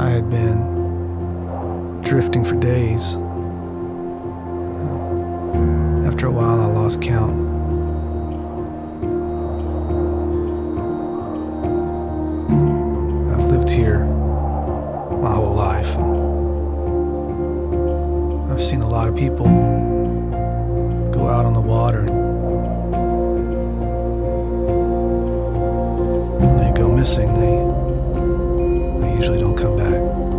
I had been drifting for days. After a while, I lost count. I've lived here my whole life. I've seen a lot of people go out on the water and they go missing. They eventually don't come back.